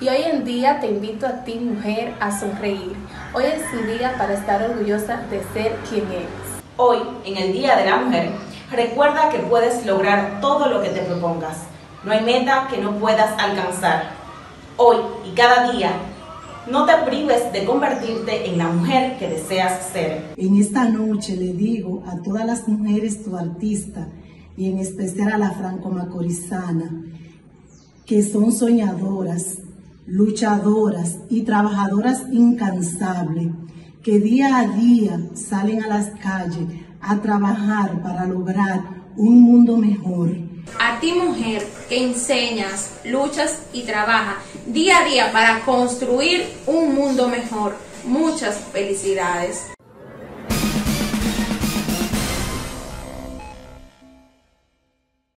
Y hoy en día te invito a ti, mujer, a sonreír. Hoy es tu día para estar orgullosa de ser quien eres. Hoy, en el Día de la Mujer, recuerda que puedes lograr todo lo que te propongas. No hay meta que no puedas alcanzar. Hoy y cada día, no te prives de convertirte en la mujer que deseas ser. En esta noche le digo a todas las mujeres tu artista y en especial a la franco-macorizana, que son soñadoras, luchadoras y trabajadoras incansables, que día a día salen a las calles a trabajar para lograr un mundo mejor. A ti mujer que enseñas, luchas y trabajas día a día para construir un mundo mejor. Muchas felicidades.